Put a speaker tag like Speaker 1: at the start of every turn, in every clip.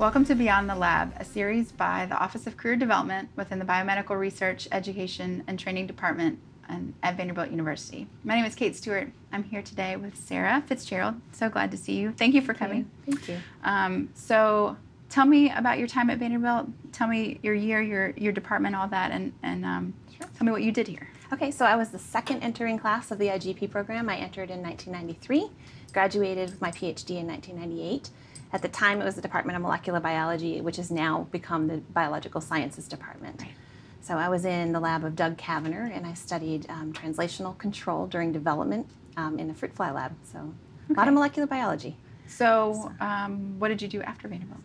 Speaker 1: Welcome to Beyond the Lab, a series by the Office of Career Development within the Biomedical Research, Education, and Training Department at Vanderbilt University. My name is Kate Stewart. I'm here today with Sara FitzGerald. So glad to see you. Thank you for coming.
Speaker 2: Thank you.
Speaker 1: Um, so tell me about your time at Vanderbilt. Tell me your year, your your department, all that, and and um, sure. tell me what you did here.
Speaker 2: Okay, so I was the second entering class of the IGP program. I entered in 1993, graduated with my PhD in 1998. At the time, it was the Department of Molecular Biology, which has now become the Biological Sciences Department. Right. So I was in the lab of Doug Cavener, and I studied um, translational control during development um, in the fruit fly lab. So okay. a lot of molecular biology.
Speaker 1: So, um, what did you do after Vanderbilt?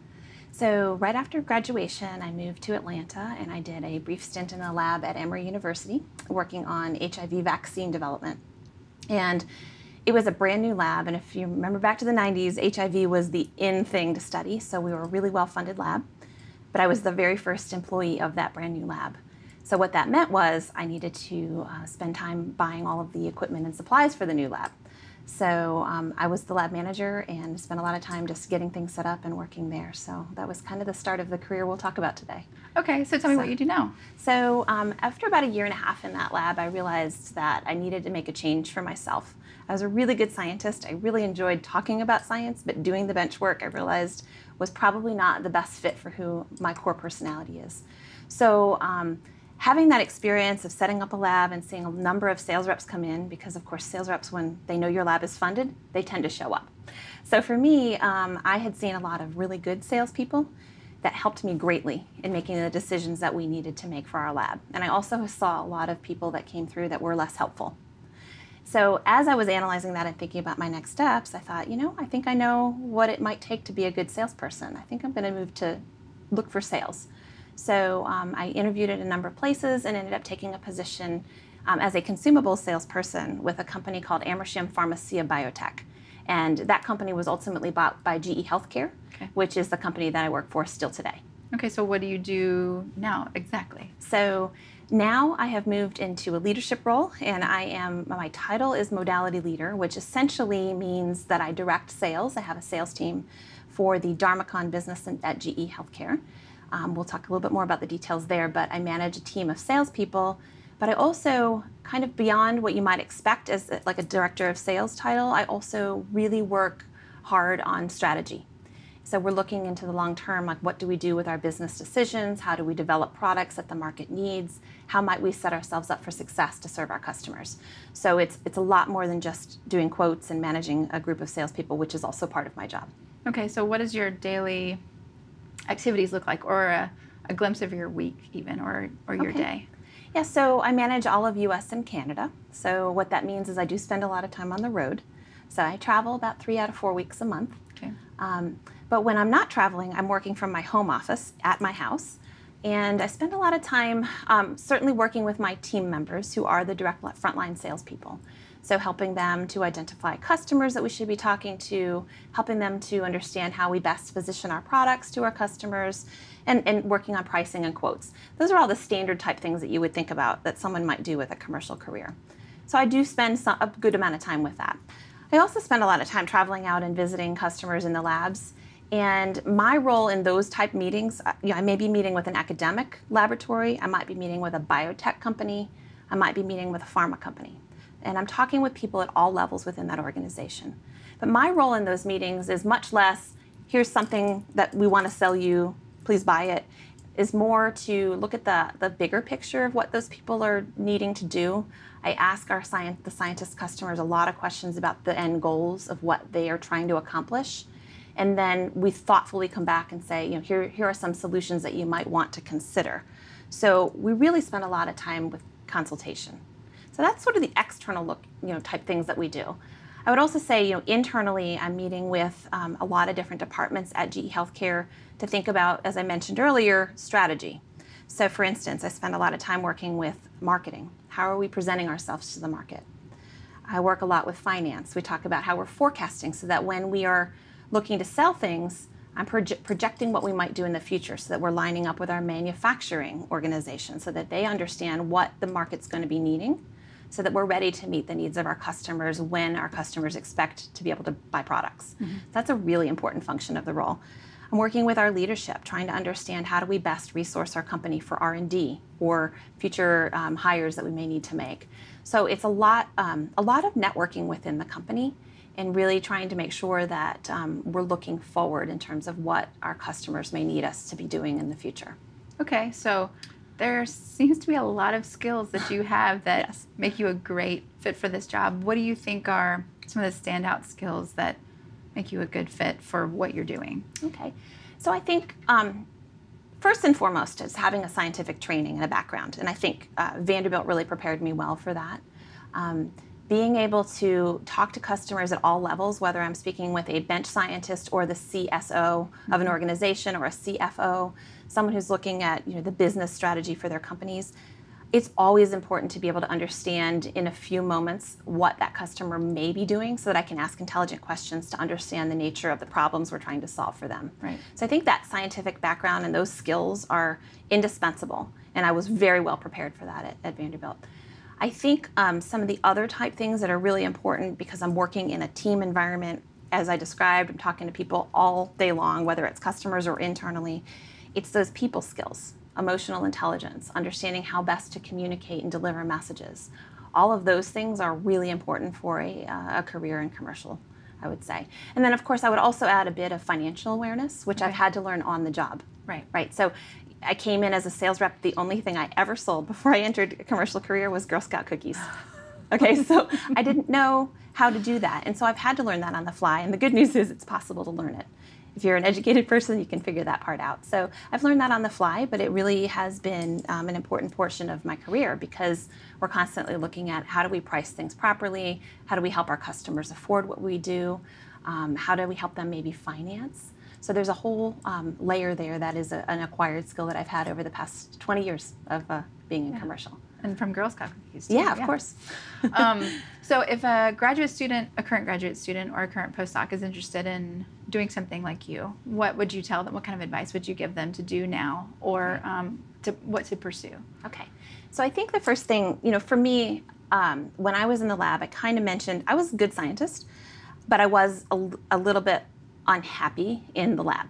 Speaker 2: So right after graduation, I moved to Atlanta, and I did a brief stint in the lab at Emory University, working on HIV vaccine development. And it was a brand new lab, and if you remember back to the 90s, HIV was the in thing to study, so we were a really well funded lab. But I was the very first employee of that brand new lab. So what that meant was I needed to uh, spend time buying all of the equipment and supplies for the new lab. So um, I was the lab manager and spent a lot of time just getting things set up and working there. So that was kind of the start of the career we'll talk about today.
Speaker 1: Okay, so tell me so, what you do now.
Speaker 2: So um, after about a year and a half in that lab, I realized that I needed to make a change for myself. I was a really good scientist. I really enjoyed talking about science, but doing the bench work I realized was probably not the best fit for who my core personality is. So um, having that experience of setting up a lab and seeing a number of sales reps come in, because of course, sales reps, when they know your lab is funded, they tend to show up. So for me, um, I had seen a lot of really good salespeople that helped me greatly in making the decisions that we needed to make for our lab. And I also saw a lot of people that came through that were less helpful. So as I was analyzing that and thinking about my next steps, I thought, you know, I think I know what it might take to be a good salesperson. I think I'm going to move to look for sales. So um, I interviewed at a number of places and ended up taking a position um, as a consumable salesperson with a company called Amersham Pharmacia Biotech. And that company was ultimately bought by GE Healthcare, okay. which is the company that I work for still today.
Speaker 1: Okay, so what do you do now exactly?
Speaker 2: So now I have moved into a leadership role, and I am my title is modality leader, which essentially means that I direct sales. I have a sales team for the Dharmacon business at GE Healthcare. Um, we'll talk a little bit more about the details there, but I manage a team of salespeople. But I also, kind of beyond what you might expect as like a director of sales title, I also really work hard on strategy. So we're looking into the long term, like what do we do with our business decisions? How do we develop products that the market needs? How might we set ourselves up for success to serve our customers? So it's it's a lot more than just doing quotes and managing a group of salespeople, which is also part of my job.
Speaker 1: Okay, so what does your daily activities look like, or a, a glimpse of your week, even, or, or your
Speaker 2: okay.
Speaker 1: day?
Speaker 2: Yeah, so I manage all of US and Canada. So what that means is I do spend a lot of time on the road. So I travel about three out of four weeks a month. Okay. Um, but when I'm not traveling, I'm working from my home office at my house. And I spend a lot of time um, certainly working with my team members who are the direct frontline salespeople. So, helping them to identify customers that we should be talking to, helping them to understand how we best position our products to our customers, and, and working on pricing and quotes. Those are all the standard type things that you would think about that someone might do with a commercial career. So, I do spend some, a good amount of time with that. I also spend a lot of time traveling out and visiting customers in the labs. And my role in those type meetings, uh, you know, I may be meeting with an academic laboratory, I might be meeting with a biotech company, I might be meeting with a pharma company and I'm talking with people at all levels within that organization. But my role in those meetings is much less, here's something that we want to sell you, please buy it, is more to look at the, the bigger picture of what those people are needing to do. I ask our science, the scientist customers a lot of questions about the end goals of what they are trying to accomplish. And then we thoughtfully come back and say, you know, here, here are some solutions that you might want to consider. So we really spend a lot of time with consultation. So that's sort of the external look, you know, type things that we do. I would also say, you know, internally, I'm meeting with um, a lot of different departments at GE Healthcare to think about, as I mentioned earlier, strategy. So, for instance, I spend a lot of time working with marketing. How are we presenting ourselves to the market? I work a lot with finance. We talk about how we're forecasting so that when we are looking to sell things, I'm proje projecting what we might do in the future so that we're lining up with our manufacturing organization so that they understand what the market's going to be needing so that we're ready to meet the needs of our customers when our customers expect to be able to buy products. Mm-hmm. That's a really important function of the role. I'm I'm working with our leadership, trying to understand how do we best resource our company for R&D or future um, hires that we may need to make. So it's a lot, um, a lot of networking within the company and really trying to make sure that um, we're looking forward in terms of what our customers may need us to be doing in the future.
Speaker 1: Okay, so there seems to be a lot of skills that you have that yes. make you a great fit for this job. What do you think are some of the standout skills that make you a good fit for what you're doing?
Speaker 2: Okay, so I think um, first and foremost is having a scientific training and a background, and I think uh, Vanderbilt really prepared me well for that. Um, being able to talk to customers at all levels, whether I'm speaking with a bench scientist or the CSO of an mm-hmm. organization or a CFO, someone who's looking at you know, the business strategy for their companies, it's always important to be able to understand in a few moments what that customer may be doing so that I can ask intelligent questions to understand the nature of the problems we're trying to solve for them.
Speaker 1: Right.
Speaker 2: So I think that scientific background and those skills are indispensable, and I was very well prepared for that at, at Vanderbilt. I think um, some of the other type things that are really important because I'm working in a team environment, as I described, I'm talking to people all day long, whether it's customers or internally, it's those people skills, emotional intelligence, understanding how best to communicate and deliver messages. All of those things are really important for a, uh, a career in commercial. I would say. And then, of course, I would also add a bit of financial awareness, which. I've had to learn on the job.
Speaker 1: Right.
Speaker 2: Right. So I came in as a sales rep. The only thing I ever sold before I entered a commercial career was Girl Scout cookies. Okay, so I didn't know how to do that. And so I've had to learn that on the fly. And the good news is it's possible to learn it. If you're an educated person, you can figure that part out. So I've learned that on the fly, but it really has been um, an important portion of my career because we're constantly looking at how do we price things properly? How do we help our customers afford what we do? Um, how do we help them maybe finance? So there's a whole um, layer there that is a, an acquired skill that I've had over the past 20 years of uh, being in yeah. commercial.
Speaker 1: And from Girl Scout cookies. Too.
Speaker 2: Yeah, of yeah. course. um,
Speaker 1: so if a graduate student, a current graduate student, or a current postdoc is interested in doing something like you, what would you tell them? What kind of advice would you give them to do now, or um, to what to pursue?
Speaker 2: Okay. So I think the first thing, you know, for me, um, when I was in the lab, I kind of mentioned I was a good scientist, but I was a, a little bit unhappy in the lab.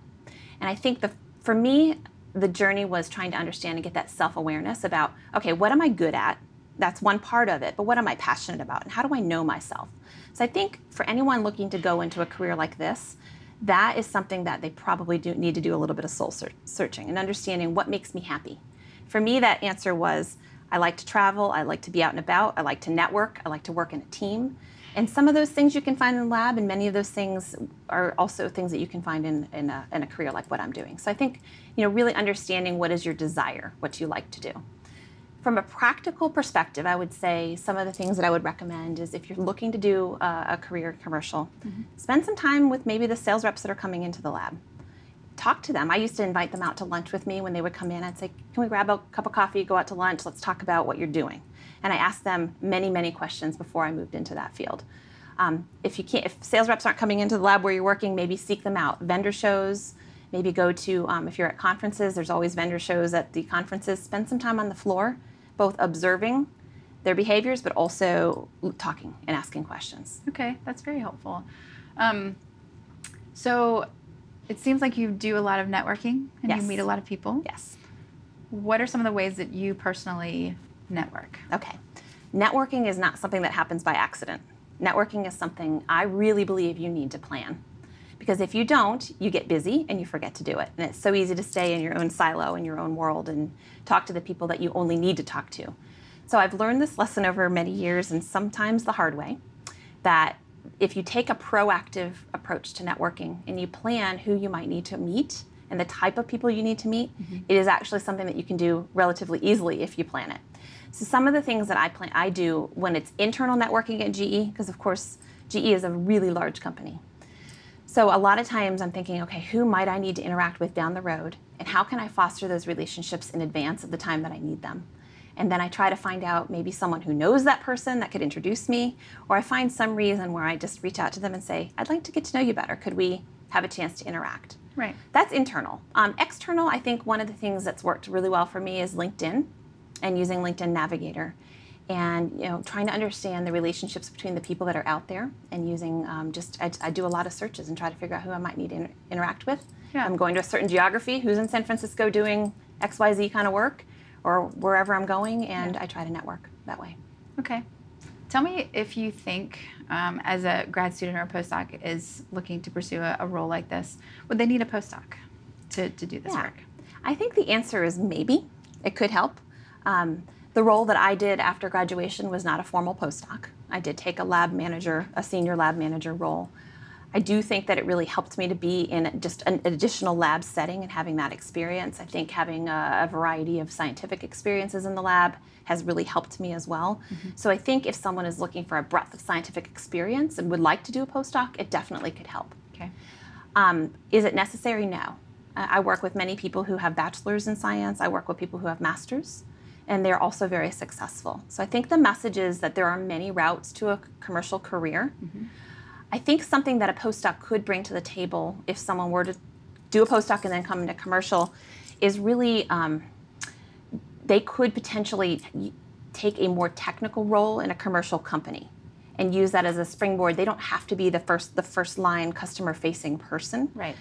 Speaker 2: And I think the for me, the journey was trying to understand and get that self-awareness about, okay, what am I good at? That's one part of it, but what am I passionate about? And how do I know myself? So I think for anyone looking to go into a career like this, that is something that they probably do need to do a little bit of soul searching and understanding what makes me happy. For me, that answer was I like to travel, I like to be out and about, I like to network, I like to work in a team. And some of those things you can find in the lab, and many of those things are also things that you can find in, in, a, in a career like what I'm doing. So I think, you know, really understanding what is your desire, what you like to do. From a practical perspective, I would say some of the things that I would recommend is if you're looking to do a, a career commercial, mm-hmm. spend some time with maybe the sales reps that are coming into the lab. Talk to them. I used to invite them out to lunch with me when they would come in. I'd say, Can we grab a cup of coffee, go out to lunch? Let's talk about what you're doing and I asked them many, many questions before I moved into that field. Um, if you can't, if sales reps aren't coming into the lab where you're working, maybe seek them out. Vendor shows, maybe go to um, if you're at conferences. There's always vendor shows at the conferences. Spend some time on the floor, both observing their behaviors, but also talking and asking questions.
Speaker 1: Okay, that's very helpful. Um, so it seems like you do a lot of networking and yes. you meet a lot of people.
Speaker 2: Yes.
Speaker 1: What are some of the ways that you personally network?
Speaker 2: Okay. Networking is not something that happens by accident. Networking is something I really believe you need to plan. Because if you don't, you get busy and you forget to do it. And it's so easy to stay in your own silo, in your own world, and talk to the people that you only need to talk to. So I've learned this lesson over many years, and sometimes the hard way, that if you take a proactive approach to networking and you plan who you might need to meet and the type of people you need to meet, mm-hmm. it is actually something that you can do relatively easily if you plan it. So some of the things that I plan, I do when it's internal networking at GE, because of course GE is a really large company. So a lot of times I'm thinking, okay, who might I need to interact with down the road, and how can I foster those relationships in advance of the time that I need them? And then I try to find out maybe someone who knows that person that could introduce me, or I find some reason where I just reach out to them and say, I'd like to get to know you better. Could we have a chance to interact?
Speaker 1: Right.
Speaker 2: That's internal. Um, external, I think one of the things that's worked really well for me is LinkedIn and using LinkedIn Navigator and you know trying to understand the relationships between the people that are out there and using um, just I, I, do a lot of searches and try to figure out who I might need to inter- interact with Yeah. I'm going to a certain geography. Who's in San Francisco doing XYZ kind of work or wherever I'm going, and yeah. I try to network that way.
Speaker 1: Okay. Tell me if you think, um, as a grad student or a postdoc is looking to pursue a, a, role like this, would they need a postdoc to, to do this yeah. work?
Speaker 2: I think the answer is maybe. It could help. Um, the role that I did after graduation was not a formal postdoc. I did take a lab manager, a senior lab manager role. I do think that it really helped me to be in just an additional lab setting and having that experience. I think having a, a variety of scientific experiences in the lab has really helped me as well. Mm-hmm. So I think if someone is looking for a breadth of scientific experience and would like to do a postdoc, it definitely could help.
Speaker 1: Okay.
Speaker 2: Um, is it necessary? No. I work with many people who have bachelors in science. I work with people who have masters, and they're also very successful. So I think the message is that there are many routes to a commercial career. Mm-hmm. I think something that a postdoc could bring to the table if someone were to do a postdoc and then come into commercial is really um, they could potentially take a more technical role in a commercial company and use that as a springboard. They don't have to be the first the first line customer facing person.
Speaker 1: Right.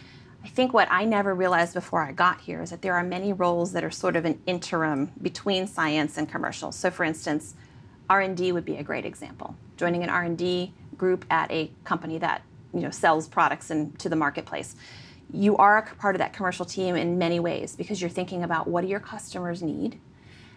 Speaker 2: I think what I never realized before I got here is that there are many roles that are sort of an interim between science and commercial. So for instance, R&D would be a great example. Joining an R&D group at a company that you know sells products and to the marketplace. You are a part of that commercial team in many ways because you're thinking about what do your customers need?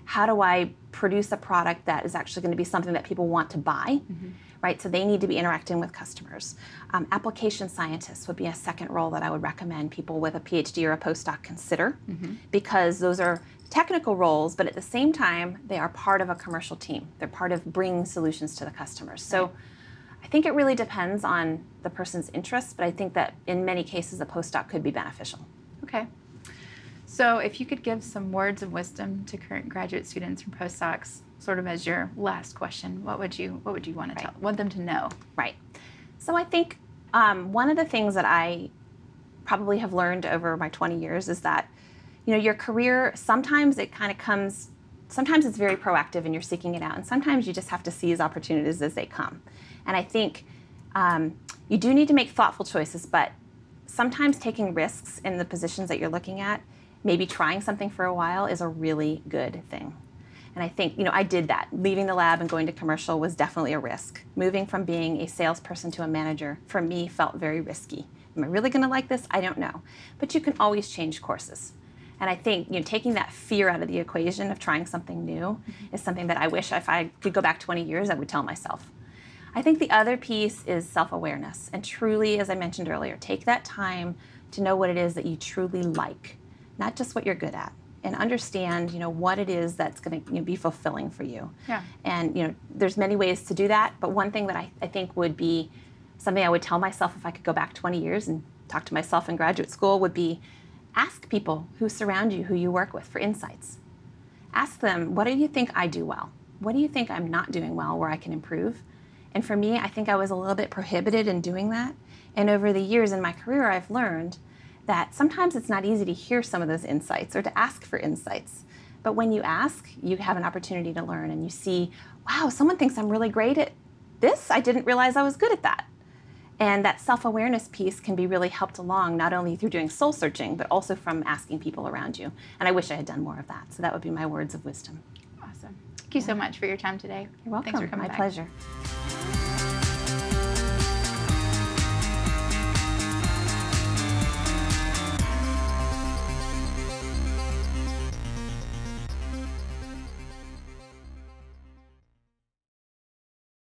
Speaker 2: How do i produce a product that is actually going to be something that people want to buy? Mm-hmm. right? So they need to be interacting with customers. Um, application scientists would be a second role that i would recommend people with a phd or a postdoc consider mm-hmm. because those are technical roles but at the same time they are part of a commercial team. They're part of bringing solutions to the customers. So right I think it really depends on the person's interests, but I think that in many cases a postdoc could be beneficial.
Speaker 1: Okay. So, if you could give some words of wisdom to current graduate students and postdocs, sort of as your last question, what would you what would you want to right. tell want them to know?
Speaker 2: Right. So, I think um, one of the things that I probably have learned over my 20 years is that you know your career sometimes it kind of comes sometimes it's very proactive and you're seeking it out and sometimes you just have to seize opportunities as they come and I think um, you do need to make thoughtful choices, but sometimes taking risks in the positions that you're looking at, maybe trying something for a while, is a really good thing. And I think, you know, I did that. Leaving the lab and going to commercial was definitely a risk. Moving from being a salesperson to a manager, for me, felt very risky. Am I really going to like this? I don't know. But you can always change courses. And I think you know taking that fear out of the equation of trying something new mm-hmm. is something that I wish if I could go back 20 years I would tell myself. I think the other piece is self awareness. And truly, as I mentioned earlier, take that time to know what it is that you truly like, not just what you're good at. And understand, you know, what it is that's going to you know, be fulfilling for you.
Speaker 1: Yeah.
Speaker 2: And you know, there's many ways to do that. But one thing that I, I think would be something I would tell myself if I could go back 20 years and talk to myself in graduate school would be ask people who surround you, who you work with, for insights. Ask them, what do you think I do well? What do you think I'm not doing well where I can improve? And for me, I think I was a little bit prohibited in doing that. And over the years in my career, I've learned that sometimes it's not easy to hear some of those insights or to ask for insights. But when you ask, you have an opportunity to learn and you see, wow, someone thinks I'm really great at this. I didn't realize I was good at that. And that self awareness piece can be really helped along not only through doing soul searching, but also from asking people around you. And I wish I had done more of that. So that would be my words of wisdom.
Speaker 1: Awesome. Thank you so much for your time today.
Speaker 2: You're welcome.
Speaker 1: Thanks for coming
Speaker 2: My
Speaker 1: back.
Speaker 2: pleasure.